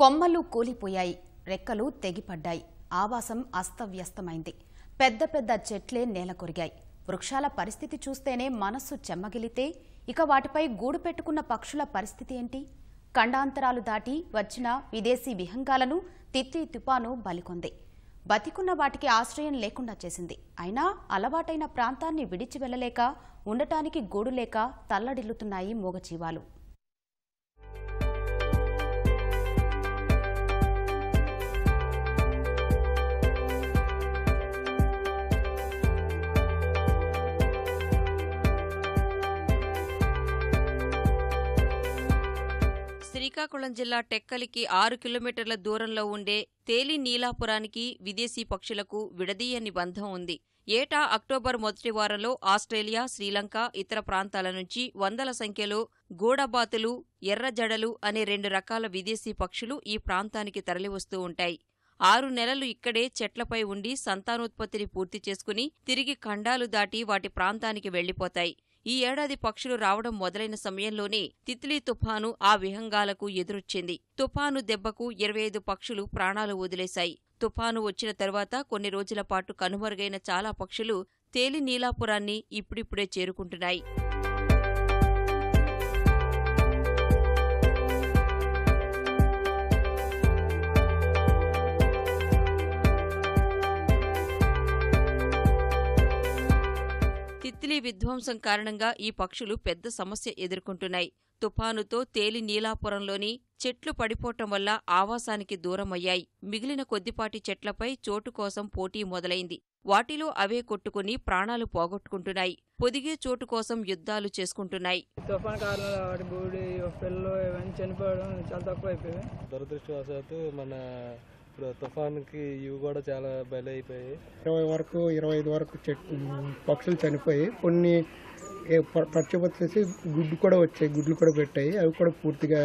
కొమ్మలు కూలిపోయాయి. రెక్కలు తెగిపడ్డాయి. ఆవాసం అస్తవ్యస్తమైంది. పెద్ద పెద్ద చెట్లే నేల కొరిగాయి. వృక్షాల పరిస్థితి చూస్తేనే మనస్సు చెమ్మగిలితే ఇక వాటిపై గూడు పెట్టుకున్న పక్షుల పరిస్థితి ఏంటి? ఖండాంతరాలు దాటి వచ్చిన విదేశీ విహంగాలను తిత్తి తుపాను బలికొంది. బతికున్న వాటికి ఆశ్రయం లేకుండా చేసింది. అయినా అలవాటైన ప్రాంతాన్ని విడిచి వెళ్ళలేక ఉండటానికి గూడు లేక తల్లడిల్లుతున్నాయి మూగజీవాలు. శ్రీకాకుళం జిల్లా టెక్కలికి ఆరు కిలోమీటర్ల దూరంలో ఉండే తేలి నీలాపురానికి విదేశీ పక్షులకు విడదీయని బంధం ఉంది. ఏటా అక్టోబర్ మొదటి వారంలో ఆస్ట్రేలియా శ్రీలంక ఇతర ప్రాంతాల నుంచి వందల సంఖ్యలో గూడబాతులు ఎర్రజడలు అనే రెండు రకాల విదేశీ పక్షులు ఈ ప్రాంతానికి తరలివస్తూ ఉంటాయి. ఆరు నెలలు ఇక్కడే చెట్లపై ఉండి సంతానోత్పత్తిని పూర్తి చేసుకుని తిరిగి ఖండాలు దాటి వాటి ప్రాంతానికి వెళ్ళిపోతాయి ఈ ఏడాది పక్షులు రావడం మొదలైన సమయంలోనే తిత్లీ తుఫాను ఆ విహంగాలకు ఎదురొచ్చింది. తుఫాను దెబ్బకు ఇరవై ఐదు పక్షులు ప్రాణాలు వదిలేశాయి. తుఫాను వచ్చిన తర్వాత కొన్ని రోజుల పాటు కనుమరుగైన చాలా పక్షులు తేలి నీలాపురాన్ని ఇప్పుడిప్పుడే చేరుకుంటున్నాయి. తిత్లీ విధ్వంసం కారణంగా ఈ పక్షులు పెద్ద సమస్య ఎదుర్కొంటున్నాయి. తుపానుతో తేలి నీలాపురంలోని చెట్లు పడిపోవటం వల్ల ఆవాసానికి దూరమయ్యాయి. మిగిలిన కొద్దిపాటి చెట్లపై చోటు కోసం పోటీ మొదలైంది. వాటిలో అవే కొట్టుకుని ప్రాణాలు పోగొట్టుకుంటున్నాయి. పొదిగే చోటు కోసం యుద్ధాలు చేసుకుంటున్నాయి. తుఫాన్ కారణంలో వాటి బూడి పిల్లలు ఇవన్నీ చనిపోవడం చాలా తక్కువ అయిపోయాయి దురదృష్టవశాత్తు మన ఇప్పుడు తుఫాన్కి ఇవి కూడా చాలా బలైపోయాయి. ఇరవై వరకు ఇరవై ఐదు వరకు పక్షులు చనిపోయి కొన్ని ఏ- ప- పచ్చిపచ్చేసి గుడ్డు కూడా వచ్చాయి గుడ్లు కూడా పెట్టాయి అవి కూడా పూర్తిగా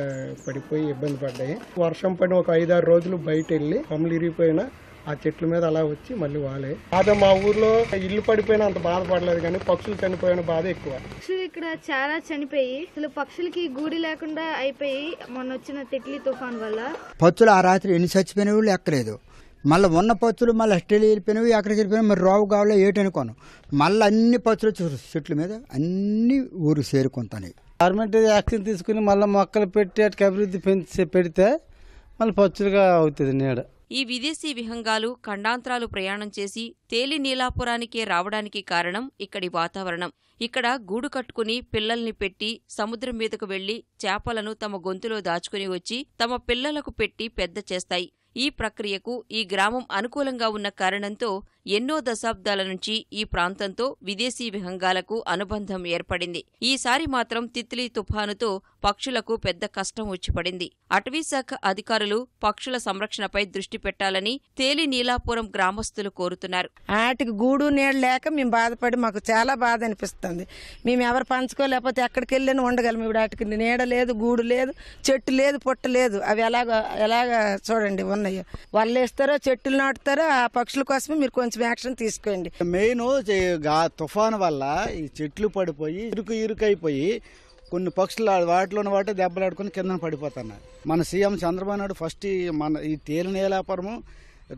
పడిపోయి ఇబ్బంది పడ్డాయి. వర్షం పడిన ఒక ఐదారు రోజులు బయట వెళ్ళి కమలు ఇరిగిపోయినా ఆ చెట్ల మీద అలా వచ్చి మళ్ళీ వాలే. అదే మా ఊర్లో ఇల్లు పడిపోయినా అంత బాధపడలేదు కానీ పక్షులు చనిపోయిన బాధ ఎక్కువ. పక్షులు ఇక్కడ చాలా చనిపోయి అసలు పక్షులకి గూడి లేకుండా అయిపోయి మొన్న వచ్చిన తిట్లీ తుఫాన్ వల్ల. పచ్చులు ఆ రాత్రి ఎన్ని చచ్చిపోయినవి లెక్కలేదు మళ్ళీ ఉన్న పచ్చులు మళ్ళీ ఆస్ట్రేలియా వెళ్ళిపోయినవి ఎక్కడికి వెళ్ళిపోయినా మరి రావు కావాలో ఏటనుకోను మళ్ళీ అన్ని పచ్చులు చెట్ల మీద అన్ని ఊరు చేరుకుంటాయి గవర్నమెంట్ యాక్షన్ తీసుకుని మళ్ళీ మొక్కలు పెట్టి వాటికి అభివృద్ధి పెంచి పెడితే మళ్ళీ పచ్చులుగా అవుతుంది నీడ. ఈ విదేశీ విహంగాలు ఖండాంతరాలు ప్రయాణం చేసి తేలి నీలాపురానికే రావడానికి కారణం ఇక్కడి వాతావరణం. ఇక్కడ గూడు కట్టుకుని పిల్లల్ని పెట్టి సముద్రం మీదకు వెళ్ళి చేపలను తమ గొంతులో దాచుకుని వచ్చి తమ పిల్లలకు పెట్టి పెద్ద చేస్తాయి. ఈ ప్రక్రియకు ఈ గ్రామం అనుకూలంగా ఉన్న కారణంతో ఎన్నో దశాబ్దాల నుంచి ఈ ప్రాంతంతో విదేశీ విహంగాలకు అనుబంధం ఏర్పడింది. ఈసారి మాత్రం తిత్లీ తుఫానుతో పక్షులకు పెద్ద కష్టం వచ్చిపడింది. అటవీశాఖ అధికారులు పక్షుల సంరక్షణపై దృష్టి పెట్టాలని తేలి నీలాపురం గ్రామస్తులు కోరుతున్నారు. ఆటికి గూడు నీళ్ళు లేక మేము బాధపడి మాకు చాలా బాధ అనిపిస్తుంది. మేము ఎవరు పంచుకోలేకపోతే ఎక్కడికి వెళ్ళినా ఉండగలం. ఇప్పుడు వాటికి నీడ లేదు గూడు లేదు చెట్టు లేదు పుట్ట లేదు. అవి ఎలాగ ఎలాగ చూడండి ఉన్నాయో. వాళ్ళు వేస్తారో చెట్టులు నాటుతారో ఆ పక్షుల కోసమే మీరు కొంచెం యాక్షన్ తీసుకోండి. మెయిన్ తుఫాను వల్ల ఈ చెట్లు పడిపోయి ఇరుకు ఇరుకైపోయి కొన్ని పక్షులు వాటిలోని వాటి దెబ్బలాడుకుని కింద పడిపోతున్నాయి. మన సీఎం చంద్రబాబు నాయుడు ఫస్ట్ ఈ మన ఈ తేలి నీలాపురము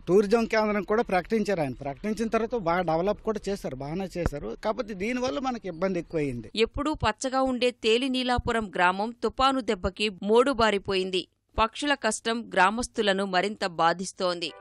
టూరిజం కేంద్రం కూడా ప్రకటించారు ఆయన. ప్రకటించిన తర్వాత బాగా డెవలప్ కూడా చేశారు బాగానే చేశారు. కాకపోతే దీనివల్ల మనకి ఇబ్బంది ఎక్కువైంది. ఎప్పుడూ పచ్చగా ఉండే తేలి నీలాపురం గ్రామం తుపాను దెబ్బకి మోడుబారిపోయింది పక్షుల కష్టం గ్రామస్తులను మరింత బాధిస్తోంది.